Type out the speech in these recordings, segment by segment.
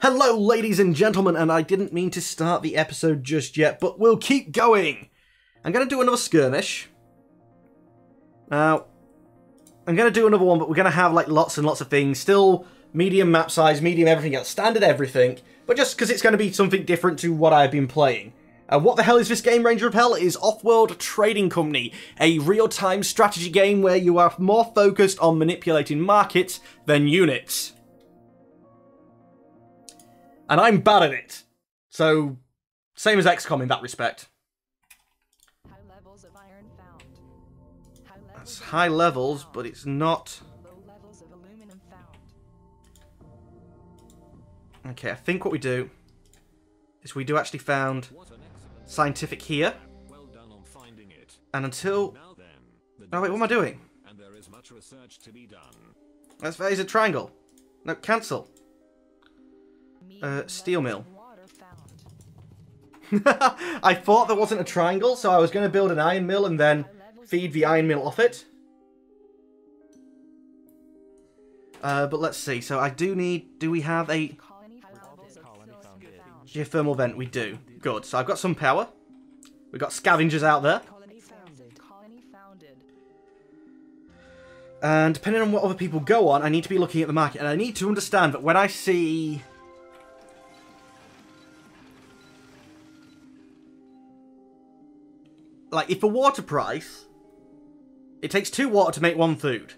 Hello, ladies and gentlemen, and I didn't mean to start the episode just yet, but we'll keep going. I'm going to do another skirmish. Now, I'm going to do another one, but we're going to have like lots and lots of things. Still medium map size, medium everything else, standard everything, but just because it's going to be something different to what I've been playing. Uh, what the hell is this game, Ranger of Hell? It is Offworld Trading Company, a real-time strategy game where you are more focused on manipulating markets than units. And I'm bad at it. So, same as XCOM in that respect. High levels of iron found. High levels It's high levels, found. but it's not... Levels of aluminum found. Okay, I think what we do is we do actually found What an excellent. scientific here, Well done on finding it. and until... Then. Oh wait, what am I doing? And there is much research to be done. That's that is a triangle. No, cancel. Medium steel mill. of water found. I thought there wasn't a triangle, so I was going to build an iron mill and then feed the iron mill off it. Uh, but let's see. So I do need. Do we have a Colony levels of Colony found silicon it. found. geothermal vent? We do. Good. So I've got some power. We've got scavengers out there. Colony founded. Colony founded. And depending on what other people go on, I need to be looking at the market. And I need to understand that when I see... Like, if the water price... It takes two water to make one food.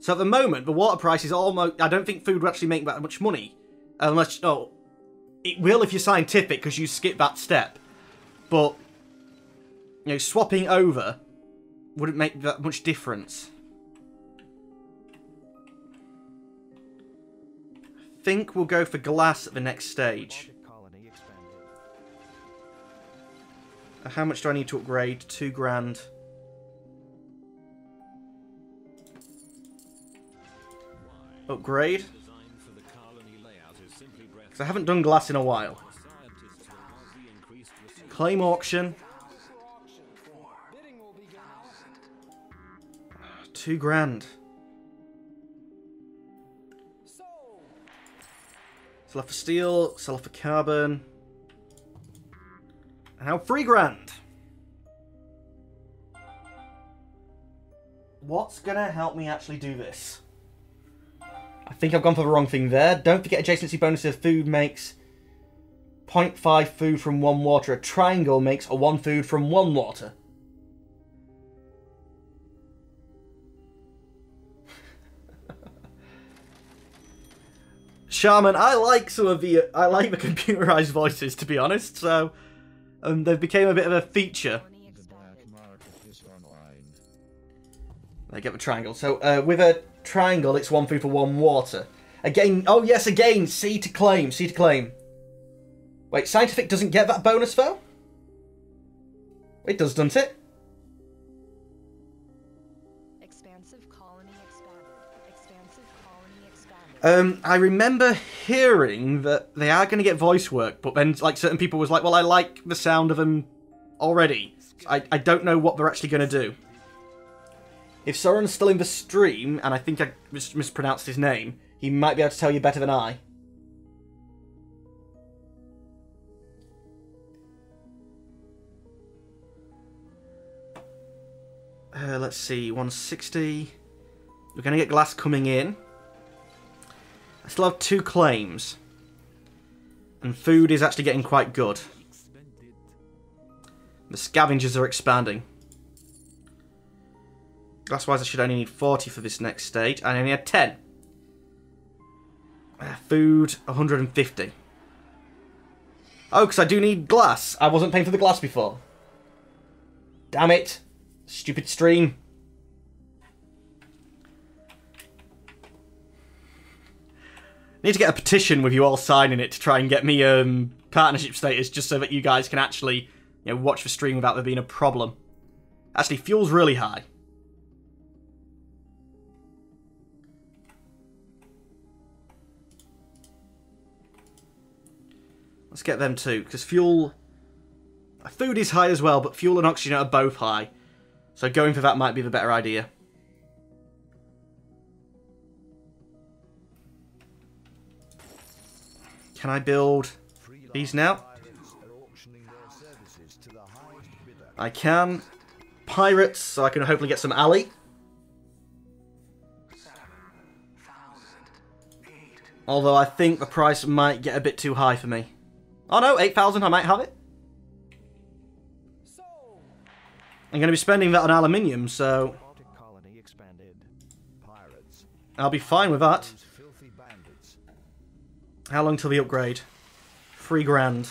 So at the moment, the water price is almost... I don't think food will actually make that much money. Unless... Oh, it will if you're scientific, because you skip that step. But, you know, swapping over wouldn't make that much difference. I think we'll go for glass at the next stage. How much do I need to upgrade? Two grand. Upgrade? Because I haven't done glass in a while. Claim auction. Two grand. Sell off for steel, sell off for carbon. Now three grand. What's gonna help me actually do this? I think I've gone for the wrong thing there. Don't forget adjacency bonuses. Food makes 0.5 food from one water. A triangle makes a one food from one water. Shaman, I like some of the I like the computerized voices to be honest. So, um, they've became a bit of a feature. They get the triangle. So uh, with a triangle, it's one food for one water. Again, oh yes, again, C to claim, C to claim. Wait, scientific doesn't get that bonus though. It does, doesn't it? Um, I remember hearing that they are going to get voice work, but then like certain people was like, well, I like the sound of them already. I, I don't know what they're actually going to do. If Soren's still in the stream, and I think I mis- mispronounced his name, he might be able to tell you better than I. Uh, let's see, 160. We're going to get glass coming in. I still have two claims. And food is actually getting quite good. The scavengers are expanding. Glass-wise, I should only need 40 for this next stage. I only had 10. Uh, food, 150. Oh, because I do need glass. I wasn't paying for the glass before. Damn it. Stupid stream. Need to get a petition with you all signing it to try and get me um, partnership status, just so that you guys can actually, you know, watch the stream without there being a problem. Actually, fuel's really high. Let's get them too, because fuel... Food is high as well, but fuel and oxygen are both high. So going for that might be the better idea. Can I build these now? I can. Pirates, so I can hopefully get some alley. Although I think the price might get a bit too high for me. Oh no, 8,000, I might have it. I'm going to be spending that on aluminium, so Baltic colony expanded. Pirates. I'll be fine with that. These filthy bandits. How long till the upgrade? Three grand.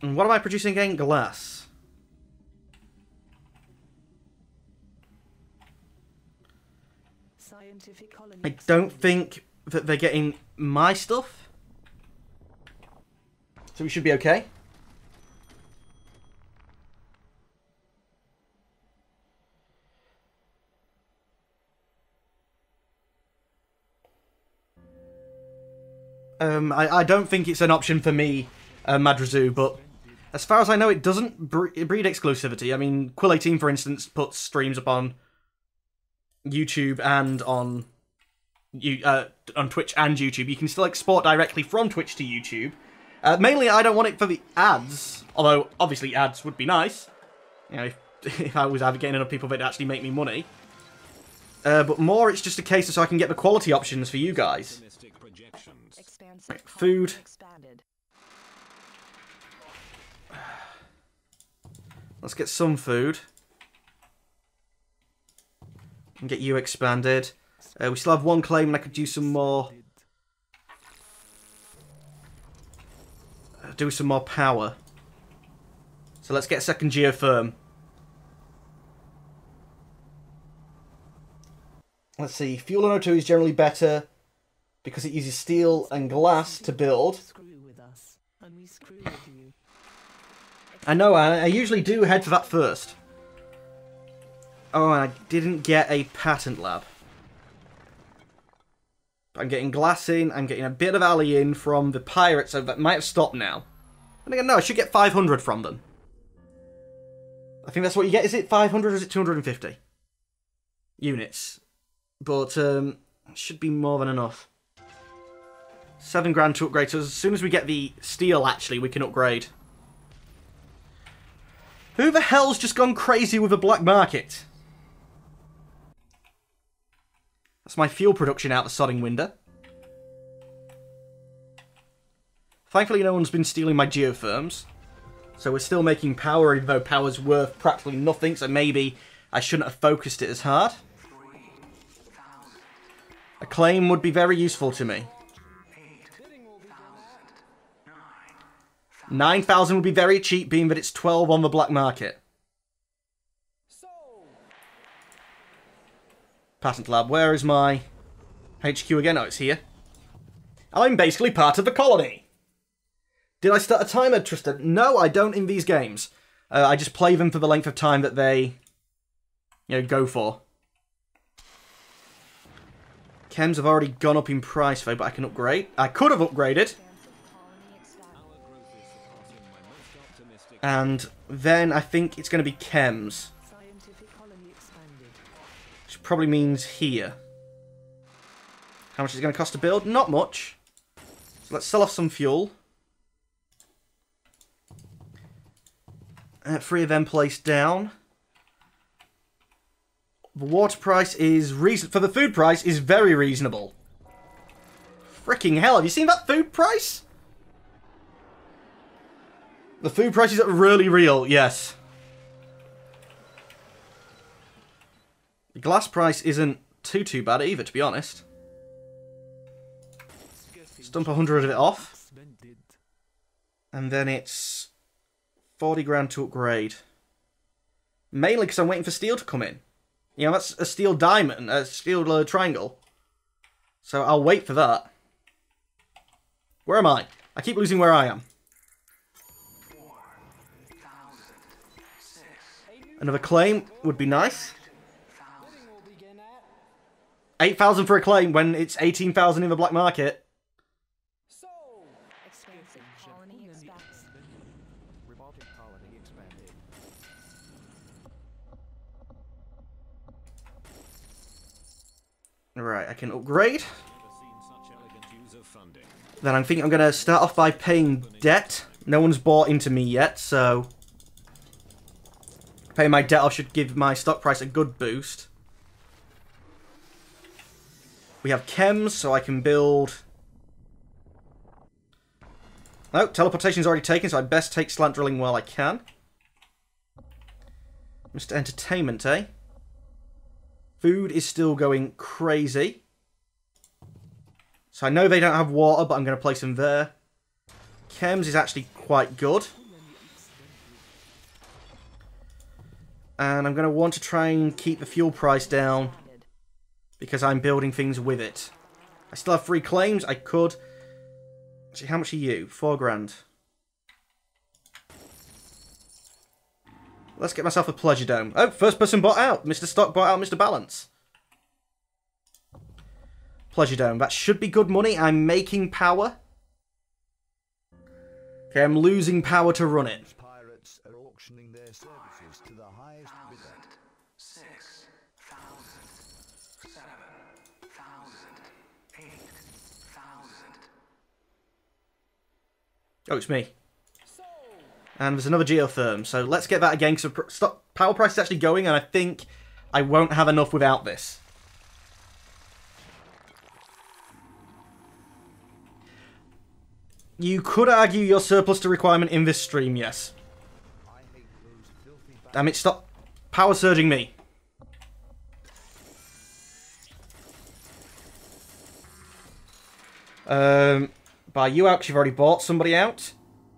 And what am I producing again? Glass. I don't think that they're getting my stuff. So we should be okay. Um, I, I don't think it's an option for me, uh, Madrazu, but as far as I know, it doesn't bre- breed exclusivity. I mean, Quill 18, for instance, puts streams up on YouTube and on you uh, on Twitch and YouTube. You can still export directly from Twitch to YouTube. Uh, mainly, I don't want it for the ads, although obviously ads would be nice. You know, if, if I was getting enough people that actually make me money. Uh, but more, it's just a case of so I can get the quality options for you guys. Right, food. expanded. Let's get some food. And get you expanded. Uh, we still have one claim, and I could do some more. uh, Do some more power. So let's get a second geotherm. Let's see. Fuel on O2 is generally better because it uses steel and glass to build. I know, I, I usually do head for that first. Oh, and I didn't get a patent lab. I'm getting glass in, I'm getting a bit of alley in from the pirates, so that might have stopped now. And again, no, I should get 500 from them. I think that's what you get. Is it 500 or is it 250? Units. But, um, should be more than enough. Seven grand to upgrade, so as soon as we get the steel, actually, we can upgrade. Who the hell's just gone crazy with the black market? That's my fuel production out the sodding window. Thankfully, no one's been stealing my geotherms. So we're still making power, even though power's worth practically nothing, so maybe I shouldn't have focused it as hard. A claim would be very useful to me. 9,000 would be very cheap, being that it's 12 on the black market. Patent lab, where is my HQ again? Oh, it's here. I'm basically part of the colony. Did I start a timer, Tristan? No, I don't in these games. Uh, I just play them for the length of time that they, you know, go for. Chems have already gone up in price, though, but I can upgrade. I could have upgraded. And then I think it's going to be chems. Which probably means here. How much is it going to cost to build? Not much. So let's sell off some fuel. Uh, three of them placed down. The water price is reason for the food price is very reasonable. Freaking hell! Have you seen that food price? The food prices are really real. Yes. The glass price isn't too too bad either, to be honest. Let's dump 100 of it off. And then it's 40 grand to upgrade. Mainly because I'm waiting for steel to come in. You know, that's a steel diamond, a steel uh, triangle. So I'll wait for that. Where am I? I keep losing where I am. Another claim would be nice. 8,000 for a claim when it's 18,000 in the black market. Right, I can upgrade. Then I'm thinking I'm going to start off by paying debt. No one's bought into me yet, so... Paying my debt off should give my stock price a good boost. We have chems, so I can build... No, teleportation's already taken, so I best take slant drilling while I can. Mr. Entertainment, eh? Food is still going crazy. So I know they don't have water, but I'm going to place them there. Chems is actually quite good. And I'm going to want to try and keep the fuel price down because I'm building things with it. I still have free claims. I could. Actually, how much are you? Four grand. Let's get myself a pleasure dome. Oh, first person bought out. Mr. Stock bought out Mr. Balance. Pleasure dome. That should be good money. I'm making power. Okay, I'm losing power to run it. Pirates are auctioning their services to the highest bidder. six thousand, seven thousand, eight thousand. Oh, it's me. And there's another geotherm, so let's get that again, because stock power price is actually going, and I think I won't have enough without this. You could argue your surplus to requirement in this stream, yes. Damn it, stop power surging me. Um, by you out, 'cause you've already bought somebody out.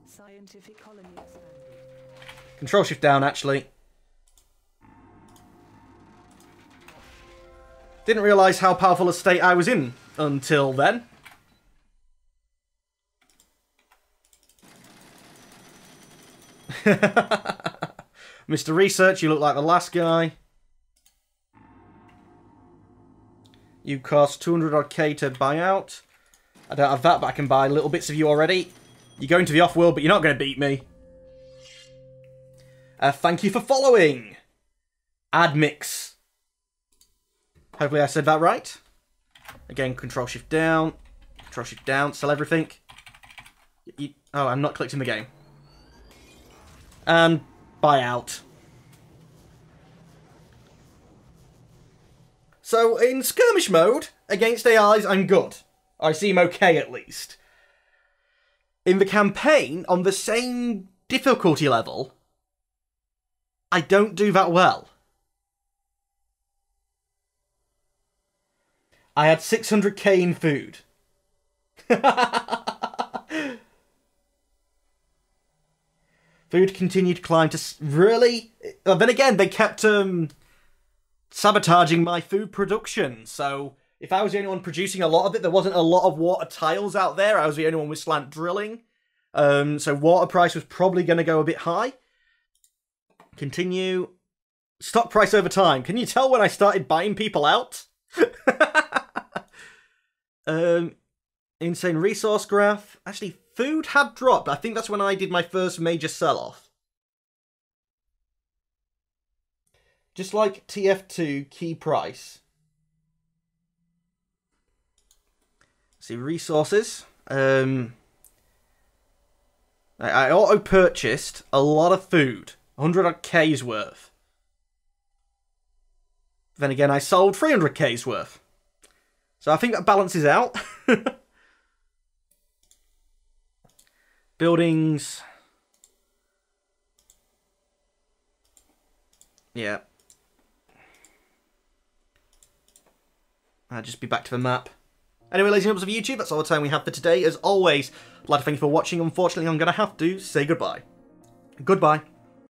Scientific colony. Control shift down, actually. Didn't realise how powerful a state I was in until then. Mr. Research, you look like the last guy. You cost 200 odd K to buy out. I don't have that, but I can buy little bits of you already. You're going to the off-world, but you're not going to beat me. Uh, thank you for following. Admix. Hopefully I said that right. Again, control shift down. Control shift down. Sell everything. You- oh, I'm not clicked in the game. And buy out. So, in skirmish mode, against AIs, I'm good. I seem okay at least. In the campaign, on the same difficulty level, I don't do that well. I had 600k in food. food continued to climb to really. Uh, then again, they kept um sabotaging my food production. So if I was the only one producing a lot of it, there wasn't a lot of water tiles out there. I was the only one with slant drilling. Um, so water price was probably going to go a bit high. Continue. Stock price over time. Can you tell when I started buying people out? um, insane resource graph. Actually, food had dropped. I think that's when I did my first major sell-off. Just like TF2 key price. See resources. Um, I, I auto purchased a lot of food, 100 odd K's worth. Then again, I sold 300 K's worth. So I think that balances out. Buildings. Yeah. I'll just be back to the map. Anyway, ladies and gentlemen of YouTube, that's all the time we have for today. As always, I'd like to thank you for watching. Unfortunately, I'm going to have to say goodbye. Goodbye.